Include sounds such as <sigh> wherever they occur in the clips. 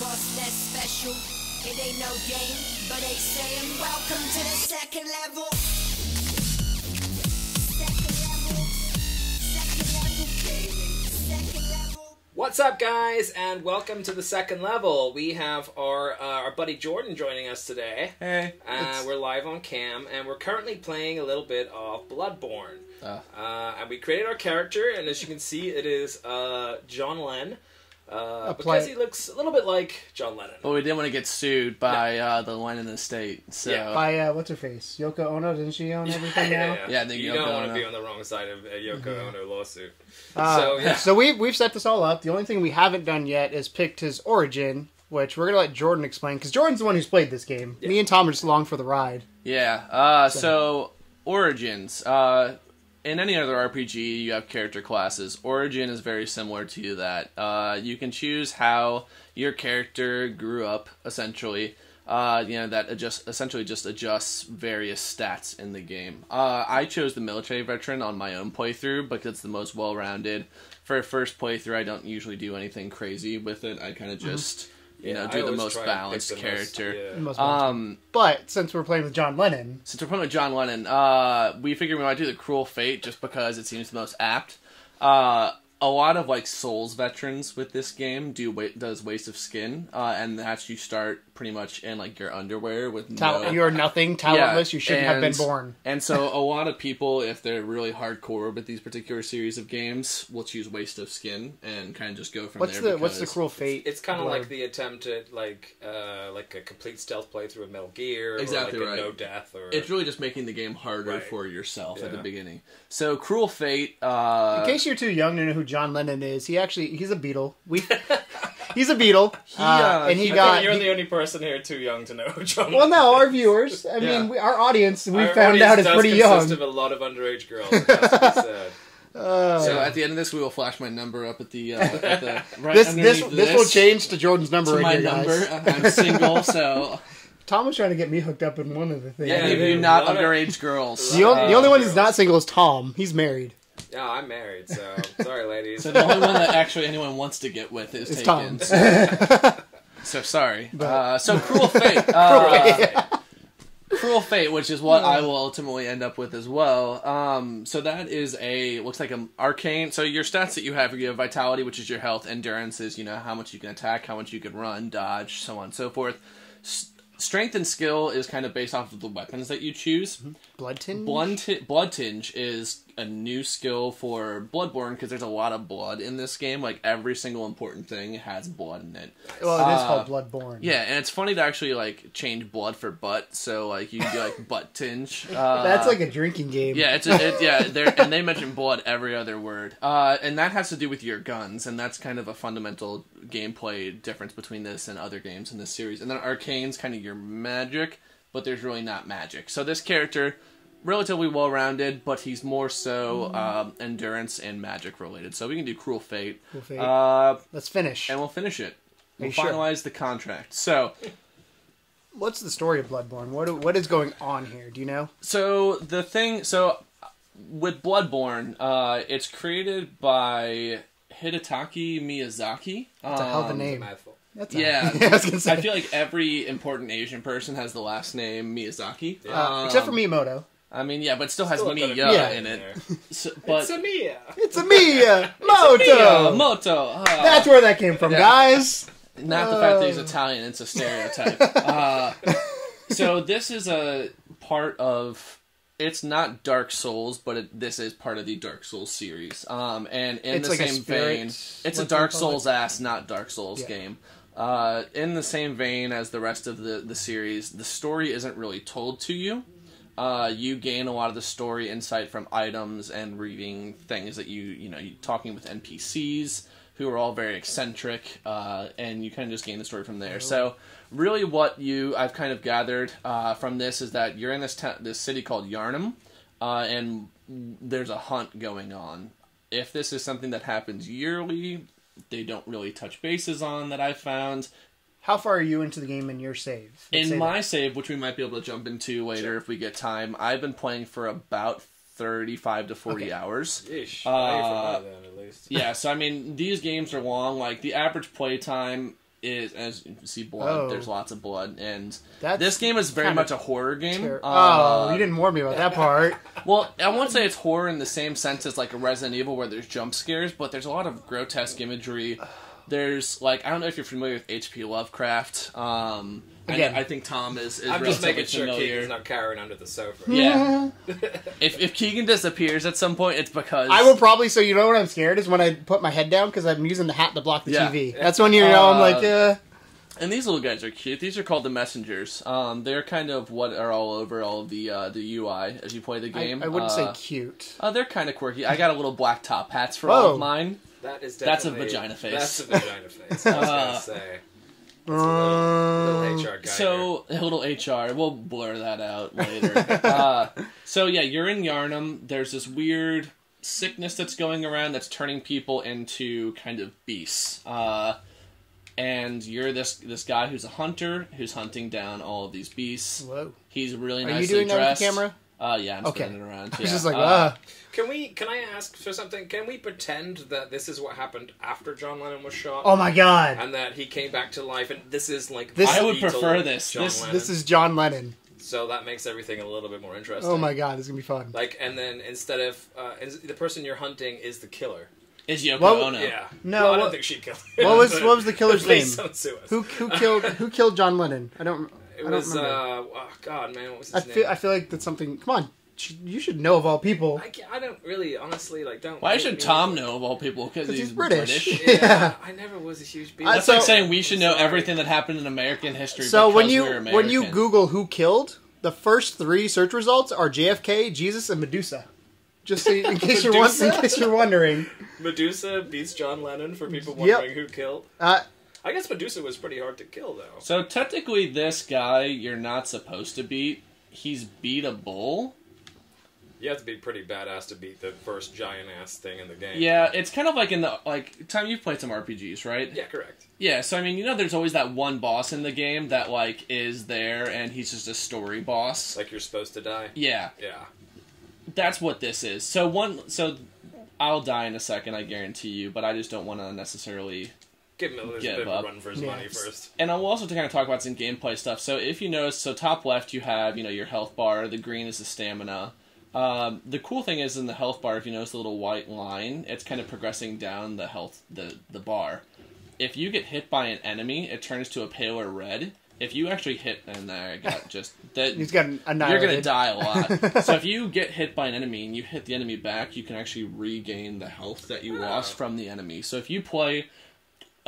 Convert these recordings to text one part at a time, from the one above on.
boss that's special. It ain't no game, but they saying welcome to the second level. Second level. Second level. Second level. What's up, guys, and welcome to the second level. We have our uh, our buddy Jordan joining us today. Hey. Uh, we're live on cam, and we're currently playing a little bit of Bloodborne. Ah. Uh, and we created our character, and as you can see, it is uh, John Lenn. Uh, because he looks a little bit like John Lennon. But we didn't want to get sued by uh, the Lennon estate. So Yeah. By uh, what's her face? Yoko Ono, Didn't she own everything now? Yeah, I think you Yoko don't want to be on the wrong side of a Yoko Ono lawsuit. Uh, So, <laughs> yeah. So we've we've set this all up. The only thing we haven't done yet is picked his origin, which we're gonna let Jordan explain because Jordan's the one who's played this game. Me and Tom are just along for the ride. Yeah. Uh, so origins. In any other RPG, you have character classes. Origin is very similar to that. Uh, you can choose how your character grew up, essentially. Uh, you know that adjust essentially just adjusts various stats in the game. Uh, I chose the military veteran on my own playthrough because it's the most well-rounded. For a first playthrough, I don't usually do anything crazy with it. I kind of just you Yeah, know I do the most try and pick balanced the most- character. yeah. Um, but since we're playing with John Lennon, since we're playing with John Lennon, uh, we figured we might do the Cruel Fate just because it seems the most apt. Uh, a lot of like Souls veterans with this game do wa- does Waste of Skin, uh, and that's you start pretty much in like your underwear with tal- no. you're nothing, talentless. Yeah, you shouldn't have been born. And so a lot of people, if they're really hardcore with these particular series of games, will choose Waste of Skin and kind of just go from What's there. the what's the cruel fate? It's kind of like the attempt at like uh, like a complete stealth playthrough of Metal Gear, Exactly or like right. a no death, or It's really just making the game harder Right. for yourself at the beginning. So Cruel Fate. Uh, In case you're too young to know who John Lennon is, he actually he's a Beatle. We <laughs> he's a Beatle, uh, uh, and he I I got. think you're he- the only person here too young to know <laughs> John. well, no, our viewers. I Yeah. mean, we, our audience. We Our found audience out is pretty consist young. of a lot of underage girls. It has to be said. Uh, So at the end of this, we will flash my number up at the, uh, at the <laughs> right this this underneath this will change to Jordan's number to my here, guys. number. I'm single, so <laughs> Tom was trying to get me hooked up in one of the things. Yeah, any of you not underage girls. The, only, the uh, only one who's not single is Tom. He's married. Yeah, I'm married, so <laughs> sorry, ladies. So the only one that actually anyone wants to get with is It's taken. Tom. So sorry. But- uh, so cruel <laughs> fate. Uh, Cruel Fate, which is what I will ultimately end up with as well. Um, so that is a looks like an arcane. So your stats that you have, you have vitality, which is your health, endurance is you know how much you can attack, how much you can run, dodge, so on and so forth. S- strength and skill is kind of based off of the weapons that you choose. Blood tin. Blood, ti- blood tinge is a new skill for Bloodborne because there's a lot of blood in this game. Like every single important thing has blood in it. Well, it is Uh, called Bloodborne. Yeah, and it's funny to actually like change blood for butt. So like you can do like <laughs> butt tinge. Uh, <laughs> That's like a drinking game. yeah, it's a, it, yeah. <laughs> There and they mention blood every other word, uh, and that has to do with your guns, and that's kind of a fundamental gameplay difference between this and other games in this series. And then arcane's kind of your magic, but there's really not magic. So this character, relatively well rounded, but he's more so um, endurance and magic related. So we can do cruel fate, Cruel Fate. Uh, Let's finish. and we'll finish it. We'll you sure? finalize the contract. So. What's the story of Bloodborne? What what is going on here? Do you know? So the thing, so with Bloodborne, uh, it's created by Hidetaka Miyazaki. What the hell the Um, name? That's <laughs> Yeah, I was gonna say. I feel like every important Asian person has the last name Miyazaki. Uh, Um, except for Miyamoto. I mean, yeah, but still has Still Miya got <laughs> a Yeah. in it. So, but It's a Mia. <laughs> It's a Miyamoto. Miyamoto. uh, That's where that came from, Yeah. guys. <laughs> Not the fact that he's Oh. Italian; it's a stereotype. uh, so this is a part of. It's not Dark Souls, but it, this is part of the Dark Souls series. Um, and in It's the like same vein, it's a Dark call Souls ass, not Dark Souls Yeah. game. Uh, in the same vein as the rest of the the series, the story isn't really told to you. Uh, you gain a lot of the story insight from items and reading things that you you know you talking with NPCs who are all very eccentric, uh, and you kind of just gain the story from there. So really, what you I've kind of gathered uh, from this is that you're in this this city called Yharnam, uh, and there's a hunt going on. If this is something that happens yearly, they don't really touch bases on that I've found. How far are you into the game in your save? Let's In say my that. save, which we might be able to jump into later if we get time, I've been playing for about 35 to 40 Okay. hours. Yeesh. Uh, Well, you're from there then, at least. Yeah, so I mean, these games are long. Like, the average play time is as you see blood. Oh. There's lots of blood, and That's this game is very much a horror game. ter- Uh, oh, you didn't warn me about that part. <laughs> Well, I won't say it's horror in the same sense as like a Resident Evil where there's jump scares, but there's a lot of grotesque imagery. There's like I don't know if you're familiar with H.P. Lovecraft. Um, I, Again. I think Tom is. is I'm just making sure familiar. Keegan's not cowering under the sofa. Yeah. <laughs> if if Keegan disappears at some point, it's because I will probably. So you know what I'm scared is when I put my head down because I'm using the hat to block the Yeah. TV. That's when you know I'm like, uh, And these little guys are cute. These are called the messengers. Um, they're kind of what are all over all of the uh, the UI as you play the game. I wouldn't uh, say cute. Uh, they're kind of quirky. I got a little black top hats for all of mine. That is That's a vagina face. That's a vagina face. I was Uh, gonna say. That's a little, little HR guy. So a little HR, we'll blur that out later. uh, so yeah, you're in Yharnam. There's this weird sickness that's going around that's turning people into kind of beasts. Uh, and you're this this guy who's a hunter who's hunting down all of these beasts. Whoa. He's really Are nicely you doing that dressed. with the camera? Uh, yeah, I'm Okay. spinning it around. <laughs> I was yeah. just like, Uh, ah. Can we? Can I ask for something? Can we pretend that this is what happened after John Lennon was shot? Oh my god. and that he came back to life, and this is like This- I would Beatle prefer this. John This- Lennon. This is John Lennon. so that makes everything a little bit more interesting. Oh my god, this is gonna be fun. Like, and then instead of uh, is- the person you're hunting is the killer. Is Yoko What- Ono? Yeah. No, Well, I don't what- think she killed. Him, what was- what was the killer's based name? on suicide. Who who killed who killed John Lennon? I don't. It I was. Uh, oh God, man, what was his I name? feel I feel like that's something. Come on, you should know of all people. I, I don't really, honestly, like, don't. Why should me. Tom know of all people? Because he's, he's British. Yeah, <laughs> Yeah. I never was a huge Beatles. That's So- like saying we should know Sorry. everything that happened in American history. So when you we're when you Google who killed, the first three search results are JFK, Jesus, and Medusa. Just so you, in case you're in case you're wondering. Medusa beats John Lennon for people Yep. wondering who killed. Uh, I guess Medusa was pretty hard to kill, though. So technically, this guy you're not supposed to beat. He's beat a bull. You have to be pretty badass to beat the first giant ass thing in the game. Yeah, it's kind of like in the like time You've played some RPGs, right? Yeah, correct. Yeah. So I mean, you know, there's always that one boss in the game that like is there, and he's just a story boss. Like you're supposed to die. yeah, Yeah. that's what this is. So one, so I'll die in a second, I guarantee you, but I just don't want to necessarily Give him a little Give bit of up. a run for his Yeah. money first. and I will also kind of talk about some gameplay stuff. So if you notice, so top left you have you know your health bar. The green is the stamina. Um, the cool thing is in the health bar, if you notice the little white line, it's kind of progressing down the health the the bar. If you get hit by an enemy, it turns to a paler red. If you actually hit, and there I got <laughs> just that. he's got You're gonna die a lot. <laughs> so if you get hit by an enemy and you hit the enemy back, you can actually regain the health that you lost from the enemy. So if you play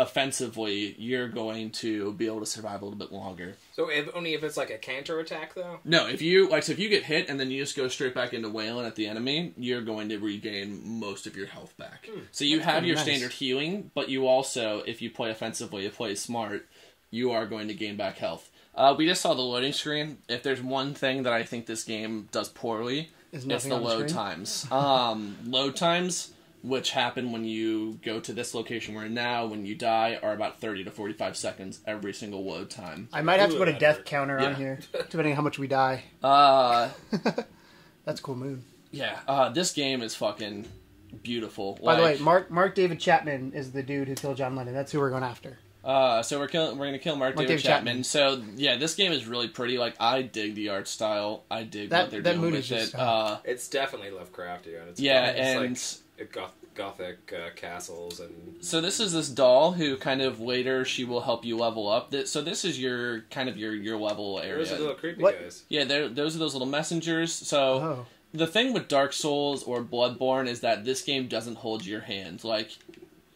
offensively, you're going to be able to survive a little bit longer. So if, only if it's like a counter attack, though. No, if you like, so if you get hit and then you just go straight back into wailing at the enemy, you're going to regain most of your health back. so you have your nice. standard healing, but you also, if you play offensively, you play smart, you are going to gain back health. Uh, we just saw the loading screen. If there's one thing that I think this game does poorly, Is it's the on the load screen? times. Um, load times, which happen when you go to this location we're in now, when you die, are about 30 to 45 seconds every single load time. I might have to Ooh, put a death hurt. counter Yeah. on here, depending on how much we die. <laughs> Uh, That's cool moon. yeah, uh, this game is fucking beautiful. By the way, Like, Mark Mark David Chapman is the dude who killed John Lennon. That's who we're going after. Uh, so we're killing. We're gonna kill Mark, Mark David, David Chapman. So yeah, this game is really pretty. Like I dig the art style. I dig That- what they're that doing mood with is just, it. uh, Uh, It's definitely Lovecraftian. It's yeah, it's and like a goth, gothic uh, castles and so this is this doll who kind of later she will help you level up. Th- So this is your kind of your your level area. those are little creepy What? guys. Yeah, they're, those are those little messengers. So Oh, the thing with Dark Souls or Bloodborne is that this game doesn't hold your hand. Like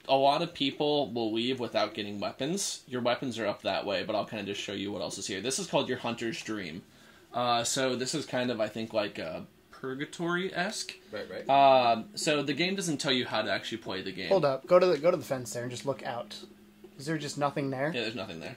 a lot of people will leave without getting weapons. Your weapons are up that way, but I'll kind of just show you what else is here. This is called your Hunter's Dream. Uh, so this is kind of I think like a purgatory esque. Right, right. Um, so the game doesn't tell you how to actually play the game. hold up. Go to the go to the fence there and just look out. Is there just nothing there? Yeah, there's nothing there.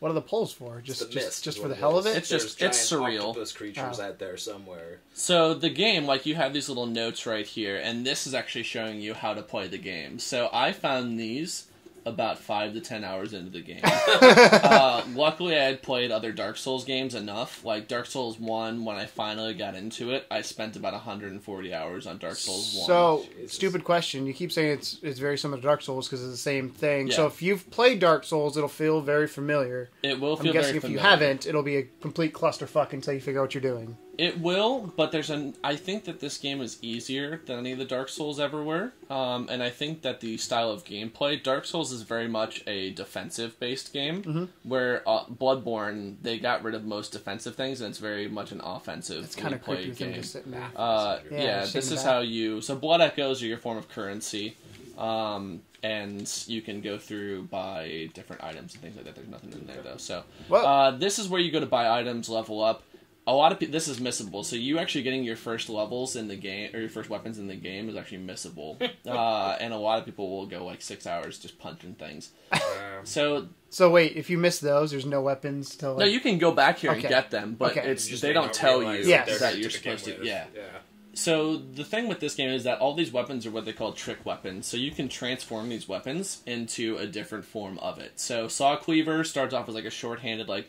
What are the poles for? Just the just, just for the it hell of it? It's just- There's it's surreal. octopus creatures Oh. out there somewhere. So the game, like you have these little notes right here, and this is actually showing you how to play the game. So I found these about five to ten hours into the game. <laughs> uh, luckily, I had played other Dark Souls games enough. Like Dark Souls One, when I finally got into it, I spent about 140 hours on Dark Souls One. So, Jesus. stupid question. You keep saying it's it's very similar to Dark Souls because it's the same thing. Yeah. So, if you've played Dark Souls, it'll feel very familiar. it will I'm guessing very if familiar. you haven't, it'll be a complete clusterfuck until you figure out what you're doing. It will, but there's an. I think that this game is easier than any of the Dark Souls ever were, um, and I think that the style of gameplay, Dark Souls is very much a defensive-based game, Mm-hmm. where uh, Bloodborne they got rid of most defensive things, and it's very much an offensive. It's kind of played creepy with him game. just sitting there. Uh, Yeah, yeah, this is back. how you. So blood echoes are your form of currency, um, and you can go through buy different items and things like that. There's nothing in there though. So uh, this is where you go to buy items, level up. A lot of people. This is missable. So you actually getting your first levels in the game or your first weapons in the game is actually missable. <laughs> uh, and a lot of people will go like six hours just punching things. Um, So So wait, if you miss those, there's no weapons to like. no, you can go back here Okay. and get them, but Okay. it's just they don't tell you Yes. they're that you're supposed to. Yeah. yeah. So the thing with this game is that all these weapons are what they call trick weapons. So you can transform these weapons into a different form of it. So saw cleaver starts off as like a short-handed, like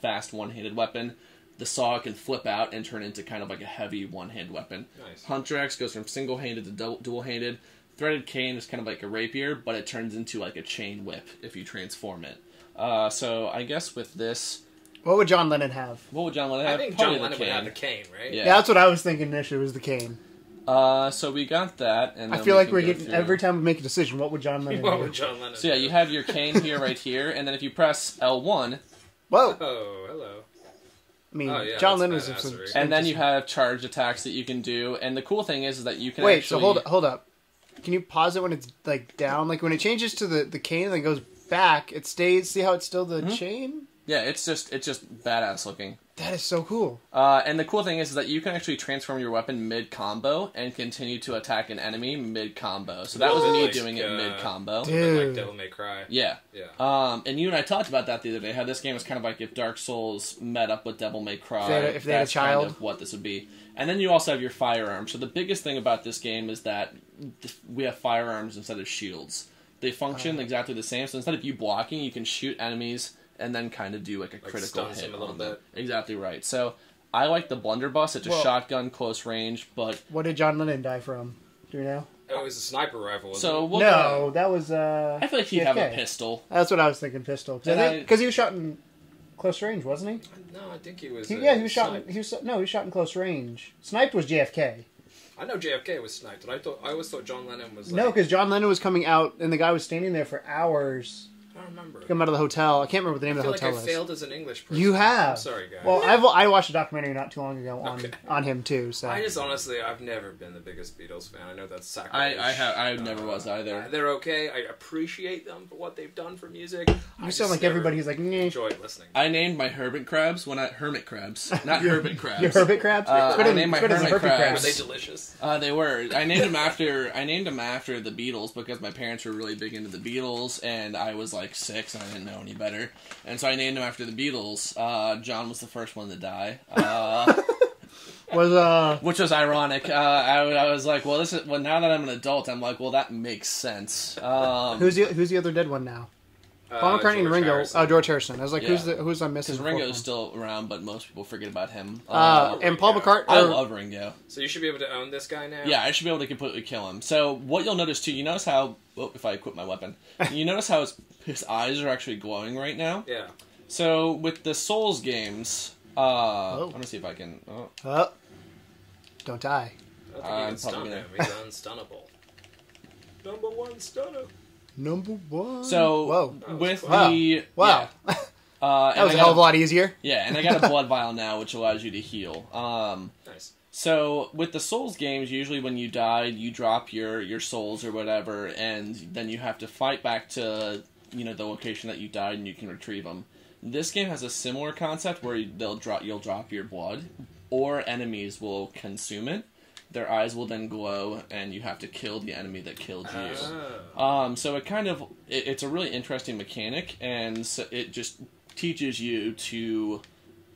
fast one-handed weapon. The saw can flip out and turn into kind of like a heavy one-hand weapon. Nice. Hunter Axe goes from single-handed to dual-handed. Threaded cane is kind of like a rapier, but it turns into like a chain whip if you transform it. Uh, so I guess with this, What would John Lennon have? what would John Lennon I have? think Probably John Lennon the would have cane. the cane, right? Yeah. Yeah, that's what I was thinking initially. Was the cane? Uh, so we got that, and I feel we like we're getting through- every time we make a decision. What would John <laughs> Lennon What do? would John Lennon So yeah, do? you have your cane here, right here, and then if you press L1, Whoa! Oh, hello. I mean, Oh, yeah, John that's Lennon was some, and then you have charge attacks that you can do, and the cool thing is, is that you can Wait, actually. so hold hold up. Can you pause it when it's like down? Like when it changes to the the cane and then goes back, it stays. See how it's still the Mm-hmm. chain? Yeah, it's just it's just badass looking. That is so cool. Uh, and the cool thing is, is that you can actually transform your weapon mid combo and continue to attack an enemy mid combo. So that was me Like, doing it uh, mid combo. Like Devil May Cry. Yeah. Yeah. Um, and you and I talked about that the other day. How this game was kind of like if Dark Souls met up with Devil May Cry. If they had a- if they had a that's kind child. of what this would be. And then you also have your firearms. So the biggest thing about this game is that th- we have firearms instead of shields. They function exactly the same. So instead of you blocking, you can shoot enemies and then kind of do like a critical hit them a little on them. bit. Exactly right. So I like the blunderbuss. It's a Well- shotgun close range, but What did John Lennon die from? Do you know? Oh, it was a sniper rifle. Wasn't so it? we'll no, go- that was. uh I feel like he'd have a pistol. That's what I was thinking. Pistol, because he was shot in close range, wasn't he? no, I think he was. he? yeah, he was shot. sniped. In, he was no, he was shot in close range. Sniped was JFK. I know JFK was sniped, and I thought I always thought John Lennon was. Like, No, because John Lennon was coming out, and the guy was standing there for hours. I don't remember. Come out of the hotel. I can't remember what the I name of the like I hotel is. failed as an English person. You have. I'm sorry, guys. Well, I've I watched a documentary not too long ago on Okay. on him too. So I just honestly, I've never been the biggest Beatles fan. I know that's sacrilege. I, have. I never was Uh, either. They're okay. I appreciate them for what they've done for music. you sound like everybody who's like, "Nyeh." enjoyed listening. I named my hermit crabs when I hermit crabs, not <laughs> hermit crabs. your hermit crabs. Uh, It's I named my it's good as a hermit herpy crabs. Were they delicious? Uh, they were. I named them after. I named them after the Beatles because my parents were really big into the Beatles, and I was like six and I didn't know any better, and so I named him after the Beatles. Uh, John was the first one to die, <laughs> uh, Was uh which was ironic. Uh, I, I was like, well, this is well now that I'm an adult, I'm like, well, that makes sense. Um, who's the who's the other dead one now? Paul Uh, McCartney and Ringo. Harrison. Oh, George Harrison. I was like, who's Yeah. the who's I'm missing? because the fourth Ringo's one? still around, but most people forget about him. Uh, and Paul McCartney. I love Ringo. So you should be able to own this guy now. Yeah, I should be able to completely kill him. So what you'll notice too, you notice how well, if I equip my weapon, you notice how his, his eyes are actually glowing right now. Yeah. So with the Souls games, uh, Oh. I'm gonna see if I can. Oh, Oh. Don't die. I don't think I'm you can stun him. He's <laughs> unstunnable. Number one stunner. Number one. so whoa, with close. Wow. the wow, yeah, <laughs> uh, that was a hell of a lot easier. Yeah, and I got a <laughs> blood vial now, which allows you to heal. Um, Nice. So with the Souls games, usually when you die, you drop your your souls or whatever, and then you have to fight back to you know the location that you died, and you can retrieve them. This game has a similar concept where they'll drop you'll drop your blood, or enemies will consume it. Their eyes will then glow, and you have to kill the enemy that killed you. Oh. Um, so it kind of it, it's a really interesting mechanic, and so it just teaches you to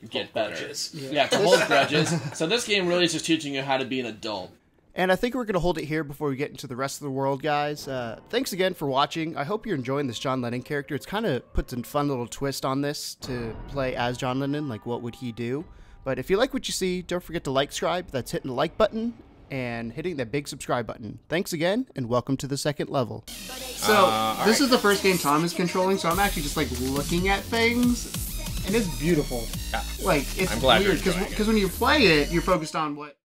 get Hold better. grudges. Yeah, to <laughs> hold grudges. So this game really is just teaching you how to be an adult. And I think we're going to hold it here before we get into the rest of the world, guys. Uh, thanks again for watching. I hope you're enjoying this John Lennon character. It's kind of puts a fun little twist on this to play as John Lennon. Like, what would he do? But if you like what you see, don't forget to like, subscribe. That's hitting the like button and hitting that big subscribe button. Thanks again, and welcome to the second level. So, uh, this is the first game Tom is controlling, so I'm actually just like looking at things, and it's beautiful. Yeah. Like, it's I'm glad weird enjoying it. because when you play it, you're focused on what